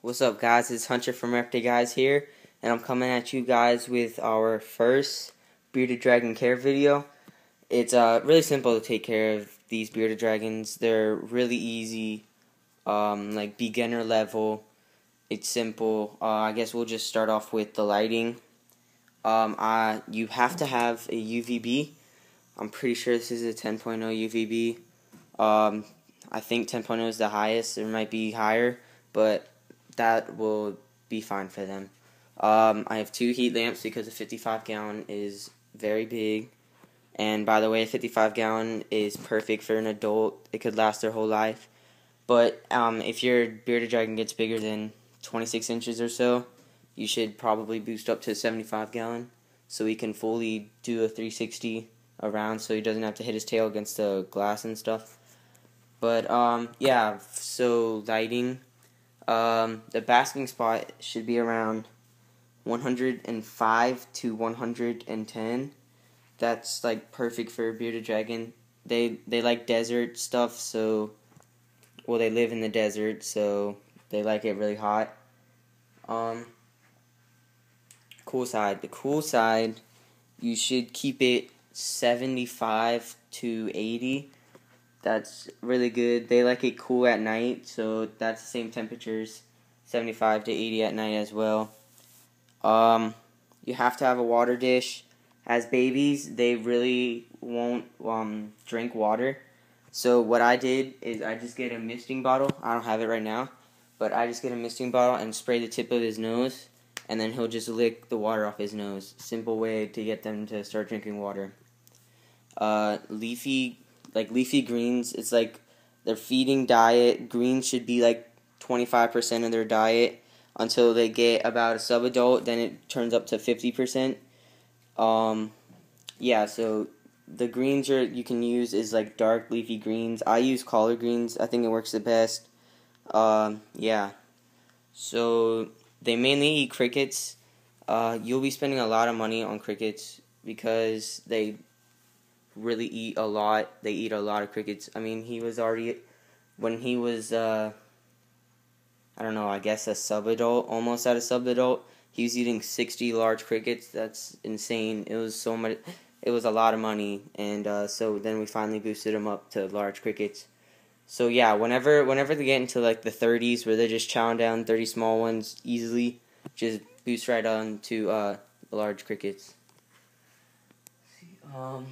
What's up, guys? It's Hunter from ReptiiGuys here, and I'm coming at you guys with our first bearded dragon care video. It's uh, really simple to take care of these bearded dragons. They're really easy, um, like beginner level. It's simple. Uh, I guess we'll just start off with the lighting. Um, I, you have to have a UVB. I'm pretty sure this is a 10.0 UVB. Um, I think 10.0 is the highest. It might be higher, but that will be fine for them. Um, I have two heat lamps because a 55 gallon is very big. And by the way, a 55 gallon is perfect for an adult. It could last their whole life. But um, if your bearded dragon gets bigger than 26 inches or so, you should probably boost up to 75 gallon so he can fully do a 360 around so he doesn't have to hit his tail against the glass and stuff. But um, yeah, so lighting. Um, the basking spot should be around 105 to 110. That's like perfect for a bearded dragon. They they like desert stuff, so well they live in the desert, so they like it really hot. Um, cool side. The cool side, you should keep it 75 to 80 that's really good. They like it cool at night, so that's the same temperatures, 75 to 80 at night as well. Um, you have to have a water dish. As babies, they really won't um, drink water. So what I did is I just get a misting bottle. I don't have it right now, but I just get a misting bottle and spray the tip of his nose, and then he'll just lick the water off his nose. Simple way to get them to start drinking water. Uh, leafy like leafy greens. It's like their feeding diet. Greens should be like 25% of their diet until they get about a sub-adult Then it turns up to 50%. Um, yeah, so the greens are, you can use is like dark leafy greens. I use collard greens. I think it works the best. Um, yeah. So they mainly eat crickets. Uh, you'll be spending a lot of money on crickets because they really eat a lot. They eat a lot of crickets. I mean, he was already when he was uh, I don't know, I guess a sub-adult, almost at a sub-adult, He was eating 60 large crickets. That's insane. It was so much it was a lot of money and uh, so then we finally boosted him up to large crickets. So yeah, whenever whenever they get into like the 30s where they're just chowing down 30 small ones easily, just boost right on to uh, large crickets. Um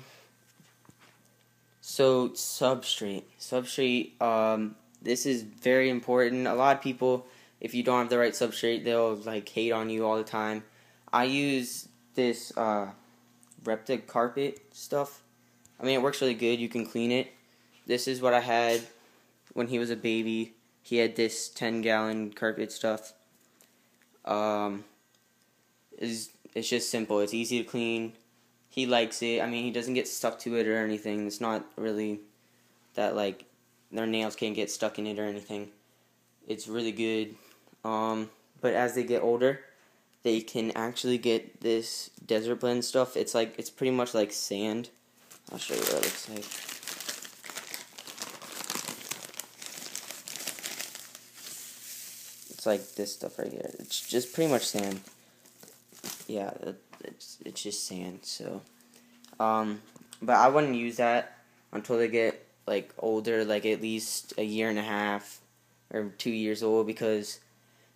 so substrate, substrate. Um, this is very important. A lot of people, if you don't have the right substrate, they'll like hate on you all the time. I use this uh, Repta carpet stuff. I mean, it works really good. You can clean it. This is what I had when he was a baby. He had this 10 gallon carpet stuff. Um, is it's just simple. It's easy to clean he likes it. I mean, he doesn't get stuck to it or anything. It's not really that like their nails can't get stuck in it or anything. It's really good. Um, but as they get older, they can actually get this desert blend stuff. It's like it's pretty much like sand. I'll show you what it looks like. It's like this stuff right here. It's just pretty much sand. Yeah, it's it's just sand. So, um, but I wouldn't use that until they get like older, like at least a year and a half or two years old, because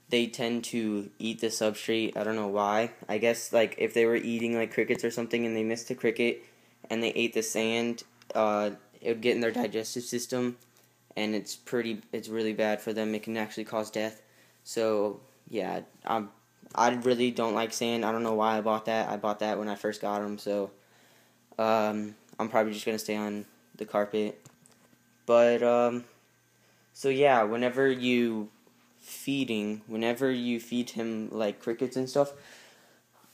they tend to eat the substrate. I don't know why. I guess like if they were eating like crickets or something and they missed a cricket and they ate the sand, uh, it would get in their digestive system, and it's pretty. It's really bad for them. It can actually cause death. So yeah, I'm I really don't like sand. I don't know why I bought that. I bought that when I first got them, so um, I'm probably just gonna stay on the carpet. But um, so yeah, whenever you feeding, whenever you feed him like crickets and stuff,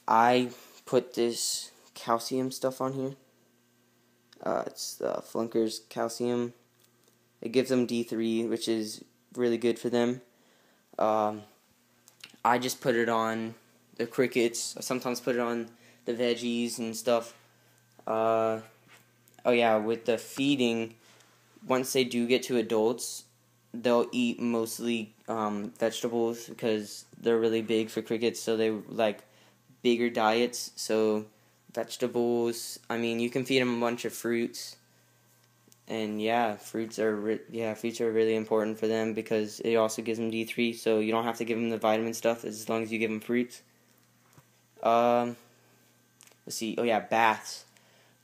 I put this calcium stuff on here. Uh, it's the Fluker's calcium. It gives them D3, which is really good for them. Um, I just put it on the crickets. I sometimes put it on the veggies and stuff. Uh, oh yeah, with the feeding, once they do get to adults, they'll eat mostly um, vegetables because they're really big for crickets. So they like bigger diets. So vegetables. I mean, you can feed them a bunch of fruits. And yeah, fruits are re- yeah fruits are really important for them because it also gives them D three. So you don't have to give them the vitamin stuff as long as you give them fruits. Um, let's see. Oh yeah, baths.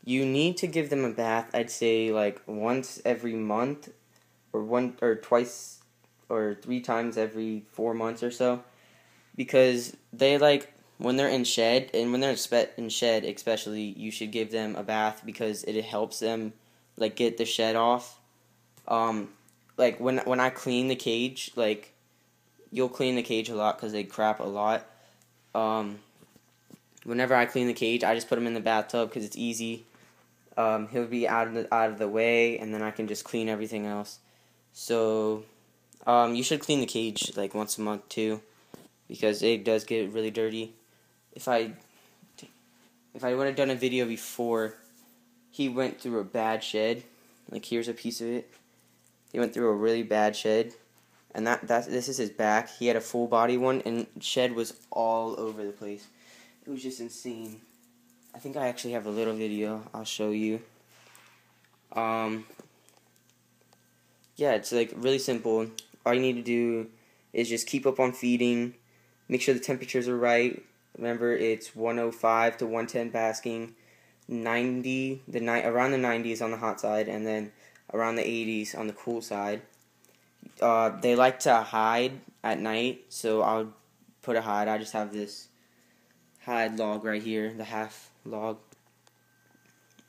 You need to give them a bath. I'd say like once every month, or one or twice, or three times every four months or so, because they like when they're in shed and when they're in shed especially you should give them a bath because it helps them like get the shed off. Um like when when i clean the cage like you'll clean the cage a lot because they crap a lot. Um whenever i clean the cage i just put him in the bathtub because it's easy. Um, he'll be out of the out of the way and then i can just clean everything else. So um, you should clean the cage like once a month too because it does get really dirty. If I if I would have done a video before he went through a bad shed, like here's a piece of it. He went through a really bad shed, and that that this is his back. He had a full body one, and shed was all over the place. It was just insane. I think I actually have a little video. I'll show you. Um. Yeah, it's like really simple. All you need to do is just keep up on feeding, make sure the temperatures are right, Remember, it's 105 to 110 basking, 90 the night around the 90s on the hot side, and then around the 80s on the cool side. Uh, they like to hide at night, so I'll put a hide. I just have this hide log right here, the half log.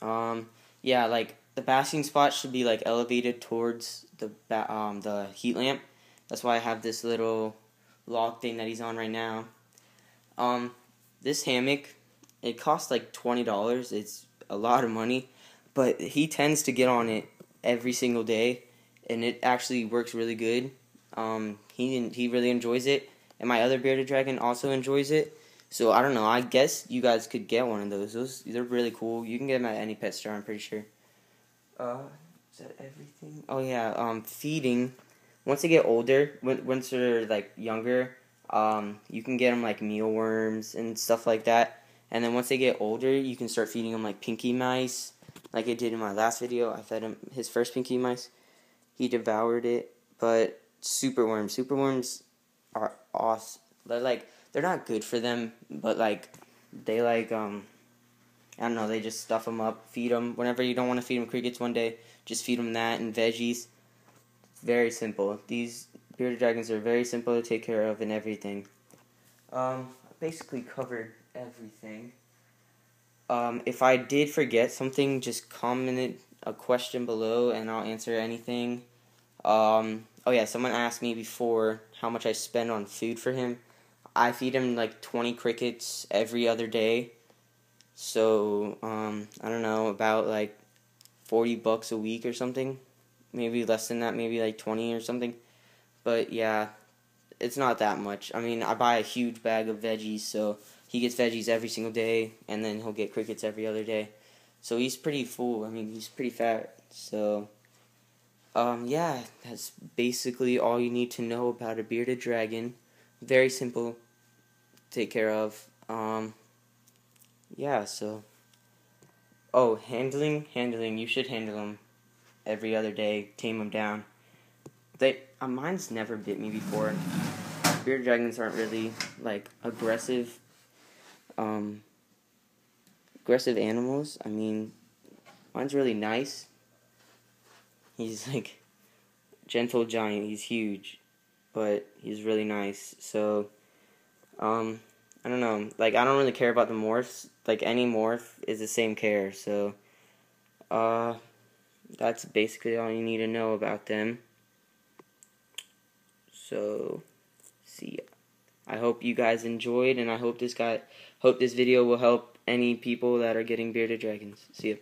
Um, yeah, like the basking spot should be like elevated towards the ba- um the heat lamp. That's why I have this little log thing that he's on right now. Um, this hammock, it costs like twenty dollars. It's a lot of money, but he tends to get on it every single day, and it actually works really good. Um, he he really enjoys it, and my other bearded dragon also enjoys it. So I don't know. I guess you guys could get one of those. Those they're really cool. You can get them at any pet store. I'm pretty sure. Uh, is that everything? Oh yeah. Um, feeding. Once they get older, when once they're like younger, um, you can get them like mealworms and stuff like that. And then once they get older, you can start feeding them like pinky mice, like I did in my last video. I fed him his first pinky mice. He devoured it. But superworms, superworms are awesome. They're like they're not good for them, but like they like um I don't know. They just stuff them up, feed them whenever you don't want to feed them crickets one day. Just feed them that and veggies. Very simple. These bearded dragons are very simple to take care of and everything. Um, basically covered everything. Um, if I did forget something, just comment a question below and I'll answer anything. Um, oh yeah, someone asked me before how much I spend on food for him. I feed him like 20 crickets every other day. So, um, I don't know, about like 40 bucks a week or something. Maybe less than that, maybe like 20 or something. But yeah, it's not that much. I mean, I buy a huge bag of veggies, so he gets veggies every single day, and then he'll get crickets every other day. So he's pretty full. I mean, he's pretty fat. So, um, yeah, that's basically all you need to know about a bearded dragon. Very simple take care of. Um, yeah, so. Oh, handling, handling. You should handle them every other day. Tame them down. They uh, mine's never bit me before. Bearded dragons aren't really like aggressive, um, aggressive animals. I mean, mine's really nice. He's like gentle giant. He's huge, but he's really nice. So, um, I don't know. Like I don't really care about the morphs. Like any morph is the same care. So, uh, that's basically all you need to know about them. So, see ya. I hope you guys enjoyed, and I hope this guy, hope this video will help any people that are getting bearded dragons. See ya.